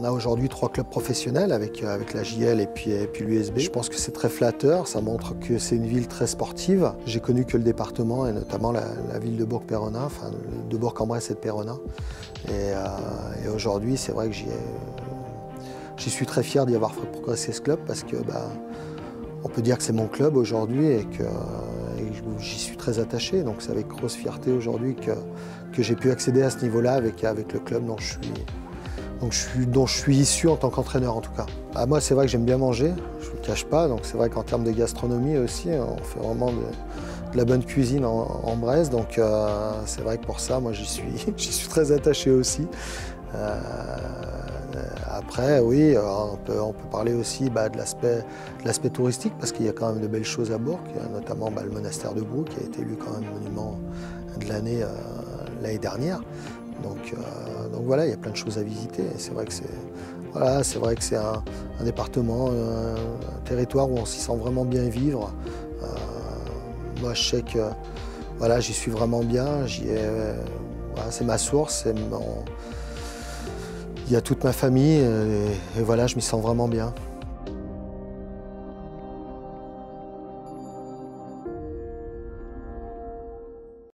On a aujourd'hui trois clubs professionnels avec, avec la JL et puis, puis l'USB. Je pense que c'est très flatteur, ça montre que c'est une ville très sportive. J'ai connu que le département et notamment la, ville de Bourg-Péronin, enfin de Bourg-en-Bresse et de Péronin. Et, aujourd'hui, c'est vrai que j'y suis très fier d'y avoir fait progresser ce club parce que bah, on peut dire que c'est mon club aujourd'hui et que j'y suis très attaché. Donc c'est avec grosse fierté aujourd'hui que, que j'ai pu accéder à ce niveau-là avec, avec le club dont je suis, donc dont je suis issu en tant qu'entraîneur en tout cas. Ah, moi c'est vrai que j'aime bien manger, je ne le cache pas, donc c'est vrai qu'en termes de gastronomie aussi, on fait vraiment de, la bonne cuisine en, Bresse, donc euh, c'est vrai que pour ça, moi j'y suis, suis très attaché aussi. Euh, après, oui, euh, on peut, parler aussi bah, de l'aspect touristique, parce qu'il y a quand même de belles choses à Bourg, notamment bah, le monastère de Bourg, qui a été élu quand même monument de l'année l'année dernière. Donc, euh, donc, voilà, il y a plein de choses à visiter. C'est vrai que c'est voilà, un, département, un, territoire où on s'y sent vraiment bien vivre. Euh, moi, je sais que voilà, j'y suis vraiment bien. c'est ma source. Il y a toute ma famille et, et voilà, je m'y sens vraiment bien.